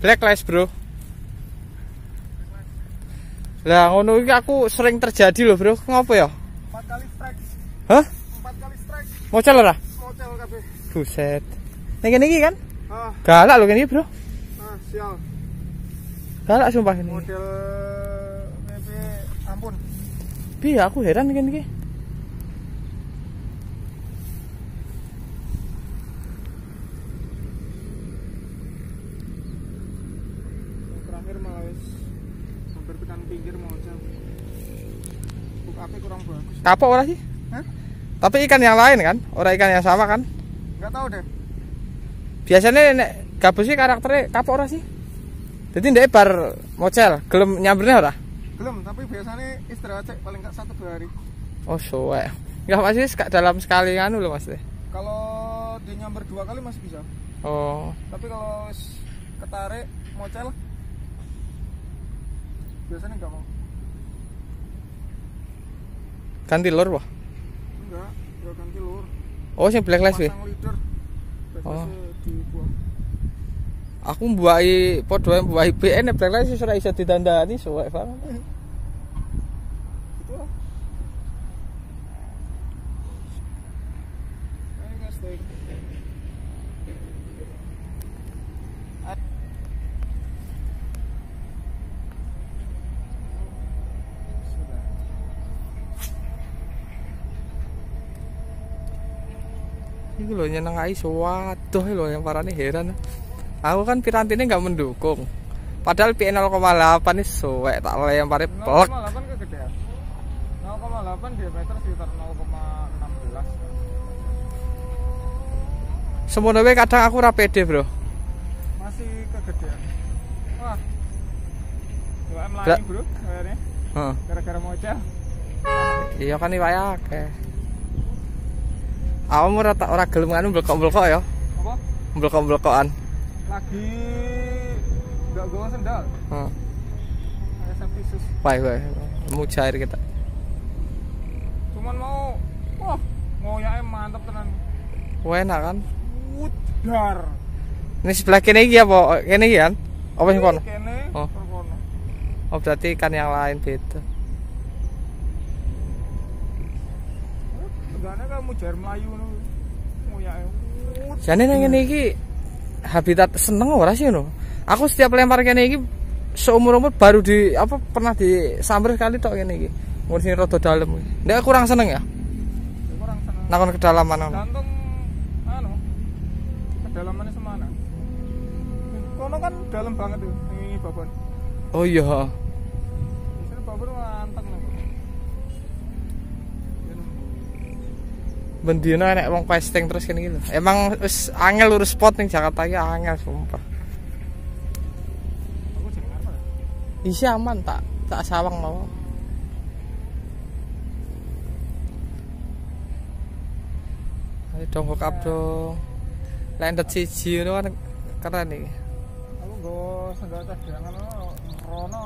Blacklist, Bro. Lah ngono iki aku sering terjadi loh, Bro. Ngopo ya? 4 kali strike. Hah? 4 kali strike. Mocel ora? Motel kabeh. Buset. Ning kene iki kan? Ah, Galak loh kene iki, Bro. ah sial. Galak sumpah kene. Model PP ampun. Piye aku heran kene iki. Pinggir api kurang bagus. Kapok ora sih? Hah? Tapi ikan yang lain kan? Ora ikan yang sama kan? Enggak tahu deh. Biasanya nek gabus sih karakternya kapok ora sih? Jadi ndek bar mocel, gelem nyambernya ora? Belum, tapi biasanya istirahat cek paling enggak satu dua hari. Oh, suwe. Enggak masih sek- dalam sekali anu loh Mas. Kalau dia nyamber dua kali masih bisa. Oh, Tapi kalau ketarik mocel biasanya enggak mau. ganti lur wah. Enggak, enggak ganti lur. Oh, weh. Pasang leader. Oh. Dibuang. Aku mbuahi padha mbuahi BN nek blacklist wis ora iso ditandani suwe banget. Itulah. Iku lho nyeneng ae waduh lho yang parane heran. Aku kan pirantine nggak mendukung. Padahal P 0,8 ini suwe tak lempare plek. 0,8 kegedean. 0,8 diameter sekitar 0,16. Semono wae kadang aku ora pede, Bro. Masih kegedean. Wah. 2M Bra- lagi, Bro. Heeh. gara-gara mocel. Iya kan iki wae akeh. Aku ora tak ora gelem anu blekok-blekok ya. Apa? Blekok-blekokan. Lagi enggak gawa sendal. Heeh. Kayak safety shoes. Wae wae. Mujair kita. Cuman mau wah, ngoyaknya mantep tenan. Enak kan? Wudar. Ini sebelah kene iki apa? Kene iki kan? Apa sing kono? Kene, Oh. Oh berarti ikan yang lain beda. Tegane kan mujar Melayu ngono. Ngoyaknya. Wud. Jane nang kene iki habitat seneng ora sih no? Aku setiap lempar kene iki seumur-umur baru di apa pernah disamber kali tok kene iki. Mun sing rada dalem. Ndak kurang seneng ya? Kurang seneng. Nakon kedalaman ngono. Gantung anu kedalamannya semana. Kono kan dalam banget tuh, ini babon. Oh iya. Biasanya babon nganteng nih. Bendina nek wong casting terus kene lho. Emang wis angel urus spot ning Jakarta iki angel sumpah. Isi aman tak tak sawang mau. Ayo dong hokap dong. Landet siji ngono kan keren iki. Aku nggo sendal cadangan lo, rono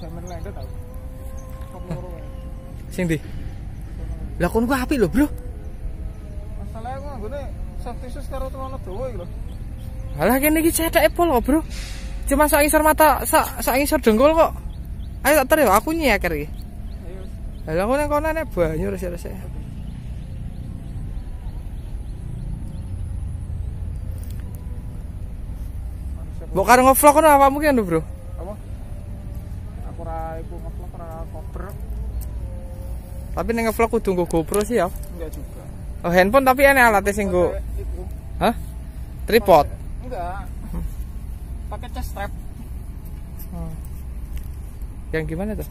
jamin lendet tau. Ya. Sing ndi? Lah kon ku apik lho, Bro. Nggone safety shoes karo celana dawa iki lho. Alah kene iki cetek pol kok, Bro. Cuma sak ngisor mata, sak sak ngisor dengkul kok. Ayo tak ter yo, aku nyeker iki. Ayo. Lah aku nang kono nek banyu resik-resik. Mbok karo ngevlog kono awakmu ki anu, Bro. apa? Aku ora iku ngevlog ora koper. Tapi ning ngevlog kudu nggo GoPro sih ya. Enggak juga. Oh, handphone tapi enek alatnya sing nggo Pakai itu. Hah? Tripod. Enggak. Pakai chest strap. Yang gimana tuh?